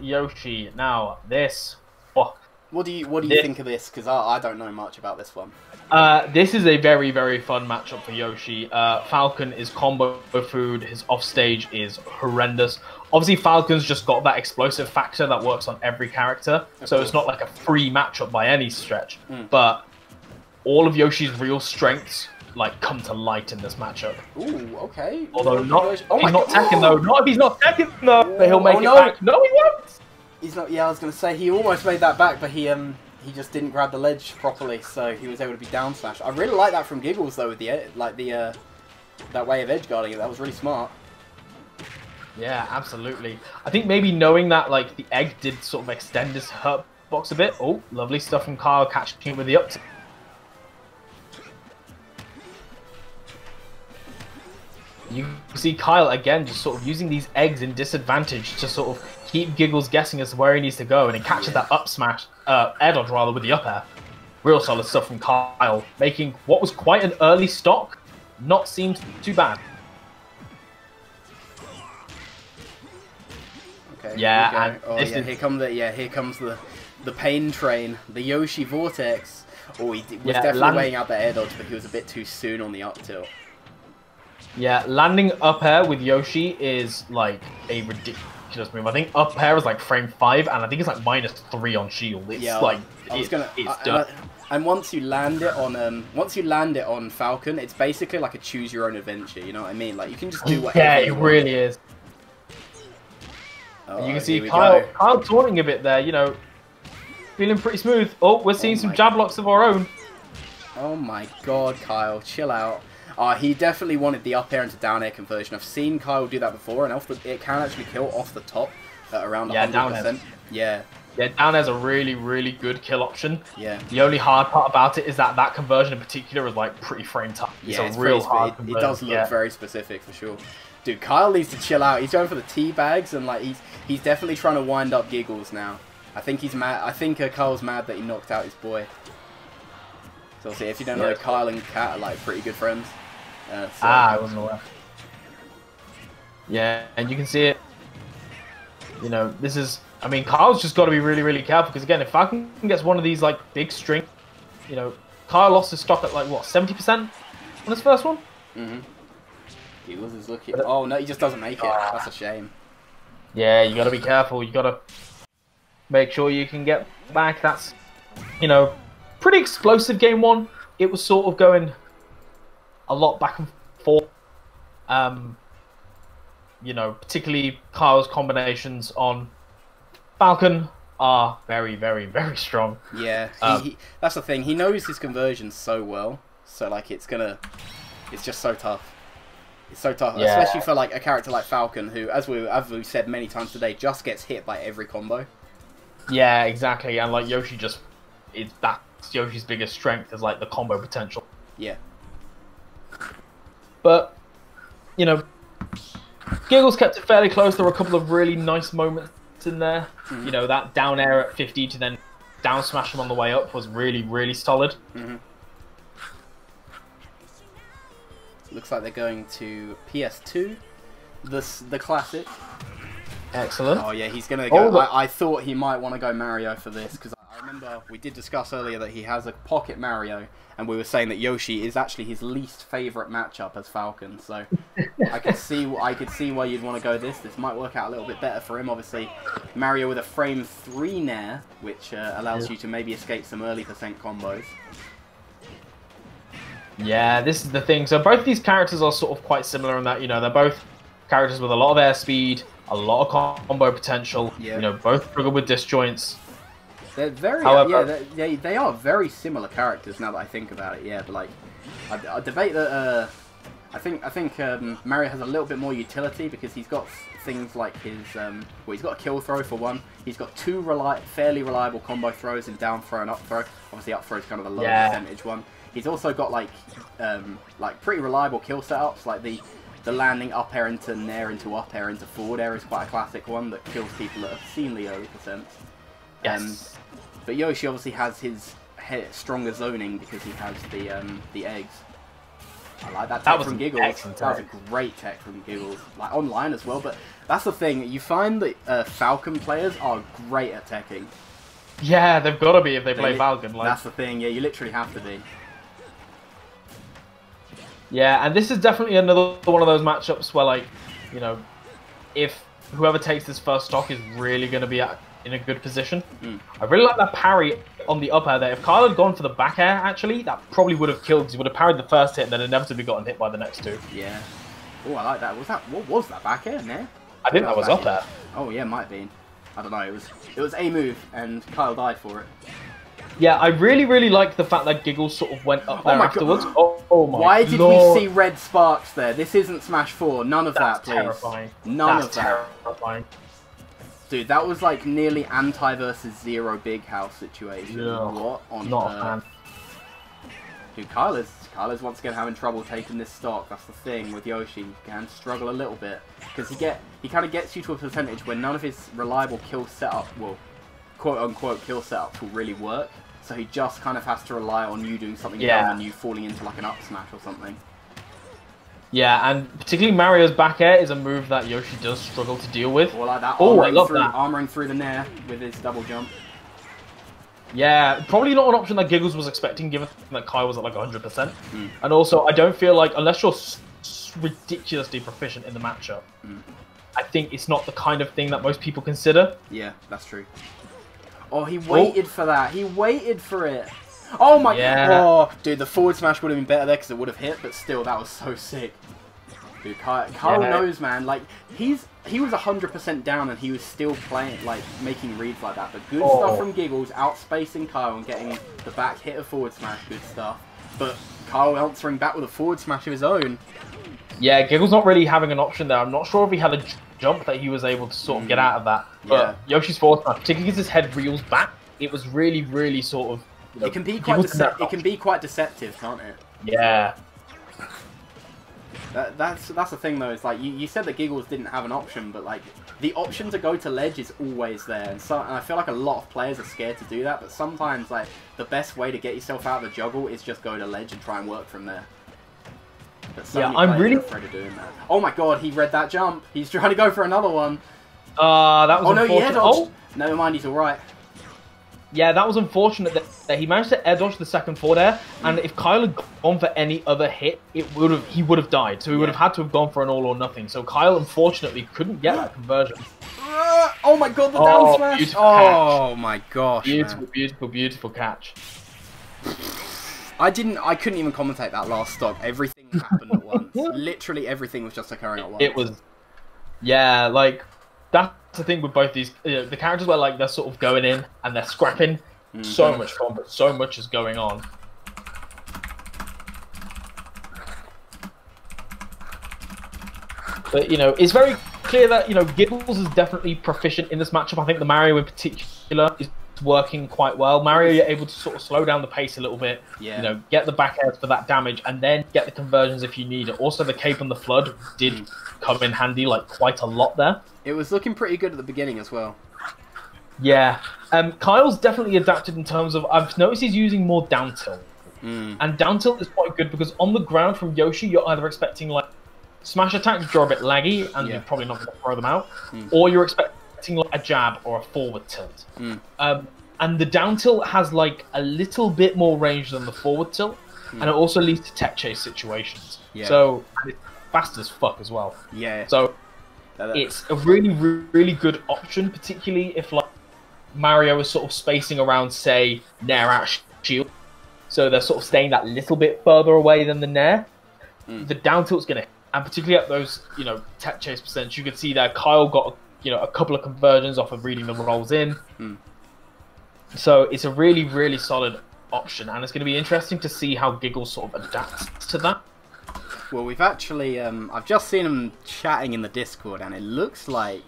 Yoshi. Now this. Oh, What do you What do you This- think of this? Because I, I don't know much about this one. Uh, this is a very, very fun matchup for Yoshi. Uh, Falcon is combo food. His offstage is horrendous. Obviously, Falcon's just got that explosive factor that works on every character, Of so course. it's not like a free matchup by any stretch. Mm. But all of Yoshi's real strengths like come to light in this matchup. Ooh, okay. Although not, Oh he's not. Tekken though. Not if he's not Tekken though. But he'll make Oh, it no. back. No, he won't. He's not. Yeah, I was gonna say he almost made that back, but he um he just didn't grab the ledge properly, so he was able to be down smash. I really like that from Gigglez though with the like the uh that way of edge guarding it. That was really smart. Yeah, absolutely. I think maybe knowing that like the egg did sort of extend his hurt box a bit. Oh, lovely stuff from Kyle catching him with the up. You see Kyle again just sort of using these eggs in disadvantage to sort of keep Gigglez guessing as to where he needs to go, and he catches that up smash, uh, air dodge rather, with the up air. Real solid stuff from Kyle, making what was quite an early stock not seem too bad. Okay. Yeah, and oh yeah, is- here come the yeah here comes the the pain train, the Yoshi vortex. Oh, he was Yeah, definitely land- weighing out the air dodge, but he was a bit too soon on the up tilt. Yeah, landing up air with Yoshi is like a ridiculous move. I think up air is like frame five, and I think it's like minus three on shield. It's Yeah, like it- gonna. it's I- and, done. I- and once you land it on um, once you land it on Falcon, it's basically like a choose your own adventure. You know what I mean? Like you can just do whatever. yeah, it really is. Oh, you can see Kyle, go. Kyle taunting a bit there. You know, feeling pretty smooth. Oh, we're seeing Oh some jab blocks of our own. Oh my god, Kyle, chill out. Uh, he definitely wanted the up air into down air conversion. I've seen Kyle do that before, and the, it can actually kill off the top at around Yeah, down 100%. Yeah, Yeah, down there's a really, really good kill option. yeah. The only hard part about it is that that conversion in particular is like pretty frame tough. It's Yeah, a it's real hard it, it does look yeah. very specific for sure. Dude, Kyle needs to chill out. He's going for the tea bags, and like he's he's definitely trying to wind up Gigglez now. I think he's mad. I think uh, Kyle's mad that he knocked out his boy. So see, if you don't know, Kyle and Kat are like pretty good friends. Uh, so, Ah, I wasn't aware. Yeah, and you can see it. You know, this is. I mean, Kyle's just got to be really, really careful because again, if Falcon gets one of these like big string, you know, Kyle lost his stock at like what seventy percent on his first one. Mhm. Gigglez is looking. Oh no, he just doesn't make it. That's a shame. Yeah, you got to be careful. You got to make sure you can get back. That's, you know, pretty explosive game one. It was sort of going a lot back and forth. Um, you know, particularly Kyle's combinations on Falcon are very, very, very strong. Yeah, Um, he, that's the thing. He knows his conversions so well, so like it's gonna, it's just so tough. It's so tough, Yeah. especially for like a character like Falcon, who, as we as we said many times today, just gets hit by every combo. Yeah, exactly. And like Yoshi just, it's that's Yoshi's biggest strength is like the combo potential. Yeah, you know, Gigglez kept it fairly close. There were a couple of really nice moments in there. Mhm. You know, that down air at 50 to then down smash him on the way up was really, really solid. hmm looks like they're going to PS2, the s- the classic. Excellent. Oh yeah, he's gonna go. Oh, I, I thought he might want to go Mario for this because I remember we did discuss earlier that he has a pocket Mario, and we were saying that Yoshi is actually his least favorite matchup as Falcon. So I could see I could see why you'd want to go this. This might work out a little bit better for him. Obviously, Mario with a frame three nair, which uh, allows Yeah. you to maybe escape some early percent combos. Yeah, this is the thing. So both these characters are sort of quite similar in that, you know, they're both characters with a lot of airspeed, a lot of combo potential. Yeah. You know, both struggle with disjoints. They're very, However- yeah, they, they, they are very similar characters now that I think about it. Yeah, but like, I, I debate that. Uh, I think I think um, Mario has a little bit more utility because he's got things like his, um, well, he's got a kill throw for one. He's got two reli- fairly reliable combo throws in down throw and up throw. Obviously, up throw is kind of a low Yeah. percentage one. He's also got like, um, like pretty reliable kill setups, like the. The landing up air into nair into up air into forward air is quite a classic one that kills people at obscenely early percents. Yes. But Yoshi obviously has his stronger zoning because he has the um, the eggs. I like that tech That was from Gigglez. excellent That was a great tech from Gigglez, like online as well. But that's the thing, you find that uh, Falcon players are great at teching. Yeah, they've got to be if they play Falcon. Like, That's the thing, yeah, you literally have to be. Yeah, and this is definitely another one of those matchups where, like, you know, if whoever takes this first stock is really going to be at, in a good position. Mm. I really like that parry on the up air there. If Kyle had gone for the back air, actually, that probably would have killed because he would have parried the first hit and then inevitably gotten hit by the next two. Yeah. Oh, I like that. Was that what was that back air there? I think that was up there. Oh yeah, might have been. I don't know. It was it was a move, and Kyle died for it. Yeah, I really, really like the fact that Gigglez sort of went up Oh there God. afterwards. Oh, oh my Why did Lord. we see red sparks there? This isn't Smash Four. None of That's that, please. terrifying. None That's of that. terrifying. Dude, that was like nearly anti versus zero big house situation. Yeah. What on Not a earth? fan. Dude, Kyle is Kyle is once again having trouble taking this stock. That's the thing with Yoshi. He can struggle a little bit because he get he kind of gets you to a percentage where none of his reliable kill setup, well, quote unquote kill setups will really work. So he just kind of has to rely on you doing something Yeah. dumb and you falling into like an up smash or something. Yeah, and particularly Mario's back air is a move that Yoshi does struggle to deal with. Or like that Oh, I love through that. armoring through the nair with his double jump. Yeah, probably not an option that Gigglez was expecting, given that Kai was at like 100%. Mm. And also, I don't feel like, unless you're ridiculously proficient in the matchup, Mm. I think it's not the kind of thing that most people consider. Yeah, that's true. Oh, he waited for that. He waited for it. Oh my Yeah. god. Oh, dude, the forward smash would have been better there because it would have hit, but still, that was so sick. Dude, Kyle, Kyle Yeah. knows, man. Like, he's he was 100% down and he was still playing, like, making reads like that. But good Oh. stuff from Gigglez, outspacing Kyle and getting the back hit of forward smash. Good stuff. But Kyle answering back with a forward smash of his own. Yeah, Gigglez not really having an option there. I'm not sure if he had a jump that he was able to sort of get Mm. out of that. But Yoshi's forward smash, particularly because his head reels back, it was really, really sort of. You know, It can be quite Gigglez dece- can- it can be quite deceptive, can't it? Yeah. That, that's that's the thing though. It's like you, you said that Gigglez didn't have an option, but like the option to go to ledge is always there, and so and I feel like a lot of players are scared to do that. But sometimes like the best way to get yourself out of the juggle is just go to ledge and try and work from there. But so Yeah, I'm really- afraid of doing that. Oh my god, he read that jump. He's trying to go for another one. Uh, that was Oh no, he air dodged. Oh, Never mind, he's all right. Yeah, that was unfortunate that, he managed to air dodge the second forward there, and if Kyle had gone for any other hit, it would have he would have died. So he would have had to have gone for an all or nothing. So Kyle unfortunately couldn't get that conversion. Ah, Oh my god, the Oh, down smash! beautiful Oh my gosh, man. Beautiful, beautiful, beautiful catch. I didn't. I couldn't even commentate that last stock. Everything happened at once. Literally everything was just occurring at once. It was, yeah, like that's the thing with both these you know, the characters where like they're sort of going in and they're scrapping. So Mhm. much fun, but so much is going on. But you know, it's very clear that you know Gigglez is definitely proficient in this matchup. I think the Mario in particular is working quite well. Mario, you're able to sort of slow down the pace a little bit. Yeah. You know, get the back airs for that damage, and then get the conversions if you need it. Also, the cape and the flood did come in handy, like quite a lot there. It was looking pretty good at the beginning as well. Yeah, um, Kyle's definitely adapted in terms of I've noticed he's using more down tilt, Mm. and down tilt is quite good because on the ground from Yoshi you're either expecting like smash attacks which are a bit laggy and Yeah. you're probably not going to throw them out, Mm. or you're expecting like a jab or a forward tilt. Mm. Um, and the down tilt has like a little bit more range than the forward tilt, and it also leads to tech chase situations. Yeah. So and it's fast as fuck as well. Yeah. So it's a really, really good option, particularly if like Mario is sort of spacing around, say, Nair out shield. So they're sort of staying that little bit further away than the Nair. Mm. The down tilt's gonna, and particularly at those, you know, tech chase percents, you can see that Kyle got, you know, a couple of conversions off of reading the rolls in. Mm. So it's a really, really solid option, and it's going to be interesting to see how Gigglez sort of adapts to that. Well, we've actually, um, I've just seen them chatting in the Discord, and it looks like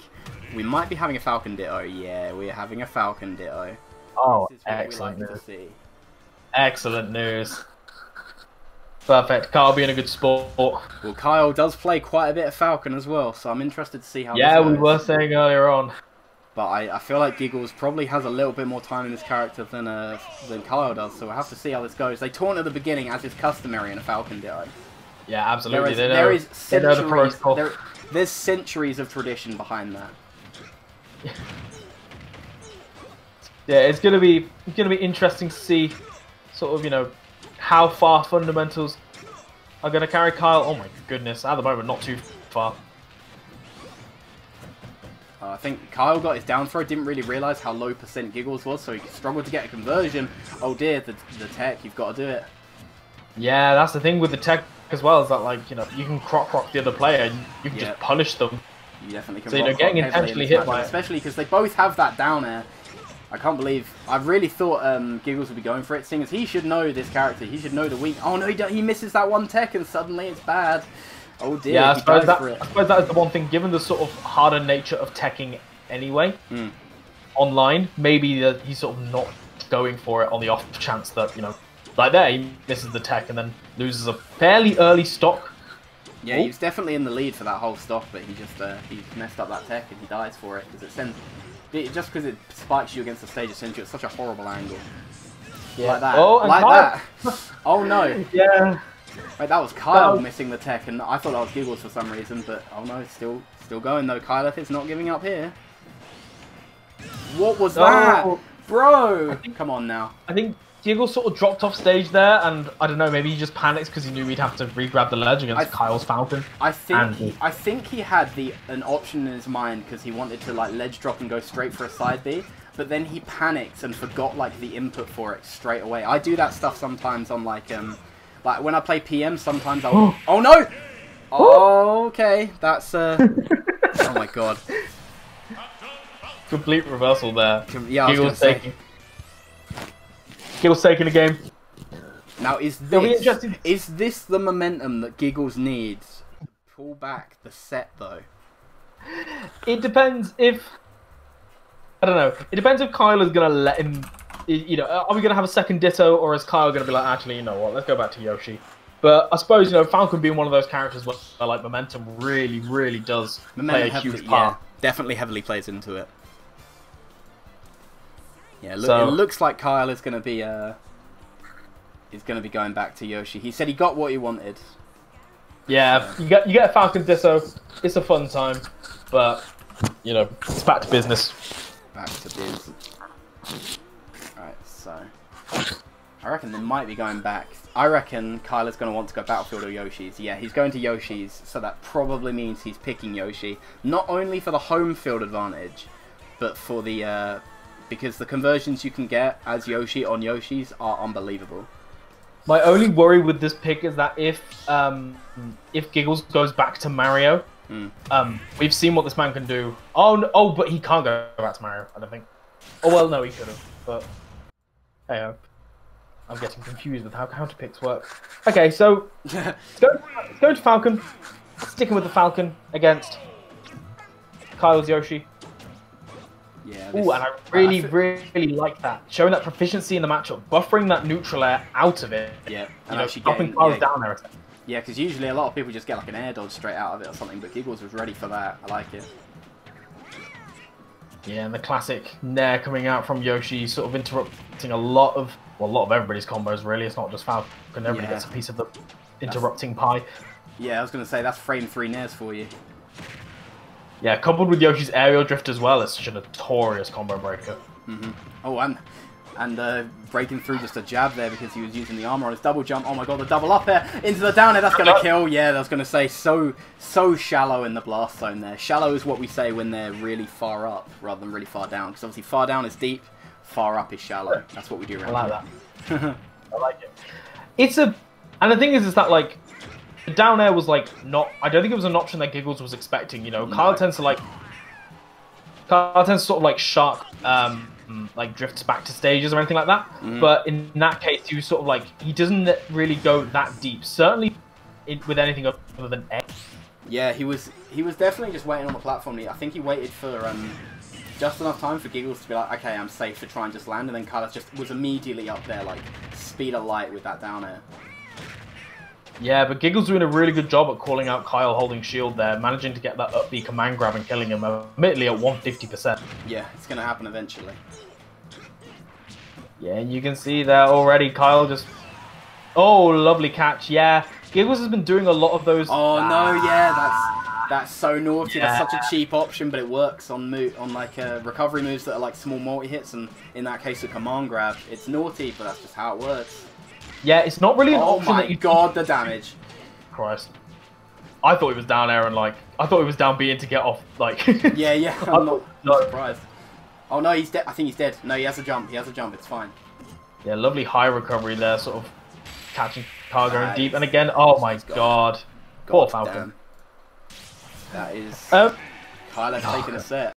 we might be having a Falcon Ditto. Yeah, we're having a Falcon Ditto. Oh, This is what excellent like news. to see. Excellent news. Perfect. Kyle being a good sport. Well, Kyle does play quite a bit of Falcon as well, so I'm interested to see how. Yeah, we were saying earlier on. But I, I feel like Gigglez probably has a little bit more time in this character than uh, than Kyle does, so we'll have to see how this goes. They taunt at the beginning, as is customary in a Falcon Ditto. Yeah, absolutely. is, there is they know the centuries. protocol. There, there's centuries of tradition behind that. Yeah, it's gonna be it's gonna be interesting to see, sort of you know, how far fundamentals are gonna carry Kyle. Oh my goodness, at the moment not too far. Uh, I think Kyle got his down throw, didn't really realise how low percent Gigglez was, so he struggled to get a conversion. Oh dear, the, the tech, you've got to do it. Yeah, that's the thing with the tech as well is that like you know you can croc croc the other player and you can Yeah. just punish them. You definitely can So, you know, getting rock intentionally hit by it. Especially because they both have that down air. I can't believe... I really thought um, Gigglez would be going for it, seeing as he should know this character. He should know the weak... Oh no, he, he misses that one tech and suddenly it's bad. Oh dear, Yeah, I suppose that. I suppose that is the one thing. Given the sort of harder nature of teching anyway, Hmm. online, maybe that he's sort of not going for it on the off chance that you know, like there he misses the tech and then loses a fairly early stock. Yeah, Oh. he was definitely in the lead for that whole stock, but he just uh, he messed up that tech and he dies for it because it sends it, just because it spikes you against the stage. It sends you at such a horrible angle, like that, Oh, and like Kyle- that. Oh no! Yeah. Wait, that was Kyle Well- missing the tech, and I thought that was Gigglez for some reason, but oh no, it's still still going though. Kyle is not giving up here. What was that, Oh. bro? Come on now. I think Diego sort of dropped off stage there, and I don't know, maybe he just panics because he knew we'd have to re-grab the ledge against I- Kyle's Falcon. I think Andy. I think he had the an option in his mind because he wanted to like ledge drop and go straight for a side B, but then he panicked and forgot like the input for it straight away. I do that stuff sometimes on like um like when I play PM. Sometimes I'll oh no. Oh, okay, that's uh. oh my god. Complete reversal there. Yeah, I was gonna Gigglez say. Gigglez taking the game. Now is this is this the momentum that Gigglez needs? Pull back the set though. It depends if I don't know. It depends if Kyle is gonna let him. You know, are we gonna have a second Ditto, or is Kyle gonna be like, actually, you know what? Let's go back to Yoshi. But I suppose you know Falcon being one of those characters where like momentum really, really does Momentum play a heavily, huge yeah, part. definitely heavily plays into it. Yeah, look, So- it looks like Kyle is going to be uh, is going to be going back to Yoshi. He said he got what he wanted. Yeah, you get you get a Falcon Ditto. It's a fun time, but you know it's back to business. Back to business. Alright, so I reckon they might be going back. I reckon Kyle is going to want to go Battlefield or Yoshi's. Yeah, he's going to Yoshi's, so that probably means he's picking Yoshi. Not only for the home field advantage, but for the uh, because the conversions you can get as Yoshi on Yoshi's are unbelievable. My only worry with this pick is that if um, if Gigglez goes back to Mario, Hmm. um, we've seen what this man can do. Oh, no, oh, but he can't go back to Mario. I don't think. Oh well, no, he could have. But hey, uh, I'm getting confused with how counter picks work. Okay, so let's go, let's go to Falcon. Sticking with the Falcon against Kyle's Yoshi. Yeah. Ooh, and I really, feel- really like that. Showing that proficiency in the matchup, buffering that neutral air out of it. Yeah, You and know, actually getting yeah, down there. yeah, because usually a lot of people just get like an air dodge straight out of it or something, but Gigglez was ready for that. I like it. Yeah, and the classic Nair coming out from Yoshi, sort of interrupting a lot of, well, a lot of everybody's combos, really. It's not just Falcon. Everybody Yeah. gets a piece of the interrupting pie. Yeah, I was gonna say that's frame three nairs for you. Yeah, coupled with Yoshi's aerial drift as well, it's such a notorious combo breaker. Mhm. Oh, and and uh, breaking through just a jab there because he was using the armor on his double jump. Oh my god, the double up air into the down air. That's gonna kill. Yeah, that's gonna say so so shallow in the blast zone there. Shallow is what we say when they're really far up rather than really far down. Because obviously far down is deep, far up is shallow. That's what we do right. I like here. that. I like it. It's a, and the thing is, is that like, the down air was like not. I don't think it was an option that Gigglez was expecting. You know, Kyle tends to like, Kyle tends to sort of like shark, um, like drifts back to stages or anything like that. But in that case, he was sort of like he doesn't really go that deep. Certainly, in, with anything other than air. Yeah, he was he was definitely just waiting on the platform. I think he waited for um, just enough time for Gigglez to be like, okay, I'm safe to try and just land, and then Carlos just was immediately up there, like speed of light with that down air. Yeah, but Gigglez doing a really good job at calling out Kyle holding shield there, managing to get that up B command grab and killing him, admittedly at 150%. Yeah, it's gonna happen eventually. Yeah, and you can see there already Kyle just... Oh, lovely catch, yeah. Gigglez has been doing a lot of those. Oh no, yeah, that's that's so naughty. That's such a cheap option, but it works on mo- on like uh, recovery moves that are like small multi hits, and in that case, a command grab. It's naughty, but that's just how it works. Yeah, it's not really an Oh option that you. god, the damage! Christ. I thought he was down air and like I thought he was down being to get off like. Yeah, yeah, I'm not thought- no. surprised. Oh no, he's dead. I think he's dead. No, he has a jump. He has a jump. It's fine. Yeah, lovely high recovery there, sort of catching Cargo Nice. deep. And again, oh my He's god. Poor Falcon. damn. That is Um, Kyler taking a set.